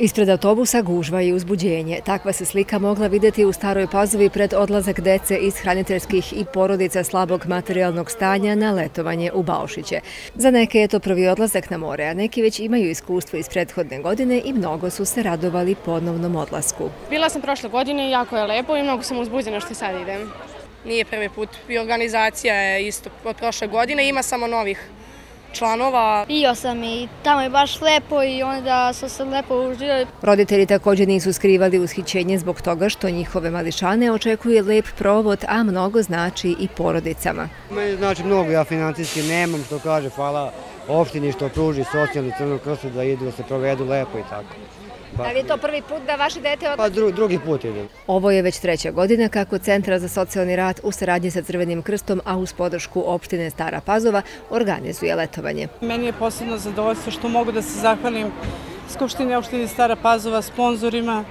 Ispred autobusa gužva i uzbuđenje. Takva se slika mogla videti u Staroj Pazovi pred odlazak dece iz hraniteljskih i porodica slabog materijalnog stanja na letovanje u Baušiće. Za neke je to prvi odlazak na more, a neki već imaju iskustvo iz prethodne godine i mnogo su se radovali ponovnom odlasku. Bila sam prošle godine i jako je lepo i mnogo sam uzbuđena što sad idem. Nije prvi put i organizacija je isto od prošle godine, ima samo novih članova. Bio sam i tamo je baš lepo i onda su se lepo uživali. Roditelji također nisu skrivali ushićenje zbog toga što njihove mališane očekuje lep provod, a mnogo znači i porodicama. Meni znači mnogo, ja financijski nemam, što kaže, hvala opštini što pruži socijalni crnu krstu da idu, da se provedu lepo i tako. Da li je to prvi put da vaše dete odlazi? Pa dru, drugi put idem. Ovo je već treća godina kako Centra za socijalni rad u saradnji sa Crvenim krstom, a uz podršku opštine Stara Pazova, organizuje letovanje. Meni je posebno zadovoljstvo što mogu da se zahvalim Skupštini opštine Stara Pazova, sponsorima,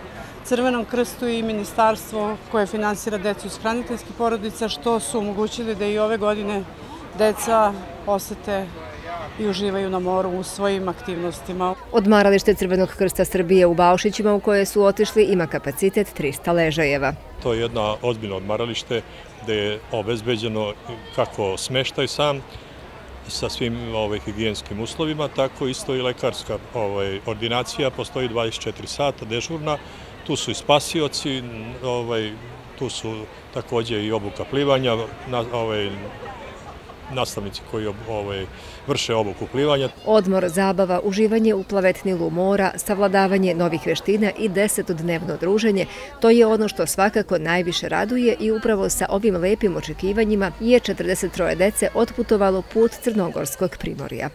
Crvenom krstu i ministarstvo koje finansira decu iz hraniteljskih porodica, što su omogućili da i ove godine deca osete i uživaju na moru u svojim aktivnostima. Odmaralište Crvenog krsta Srbije u Baušićima u koje su otišli ima kapacitet 300 ležajeva. To je jedna ozbiljno odmaralište gde je obezbeđeno kako smeštaj sam sa svim ovaj, higijenskim uslovima, tako isto i lekarska ovaj, ordinacija, postoji 24 sata dežurna, tu su i spasioci, ovaj, tu su takođe i obuka plivanja, ovaj, nastavnici koji ovaj, vrše obuku plivanja. Odmor, zabava, uživanje u plavetnilu mora, savladavanje novih veština i desetodnevno druženje, to je ono što svakako najviše raduje i upravo sa ovim lepim očekivanjima je 43 dece otputovalo put Crnogorskog primorja.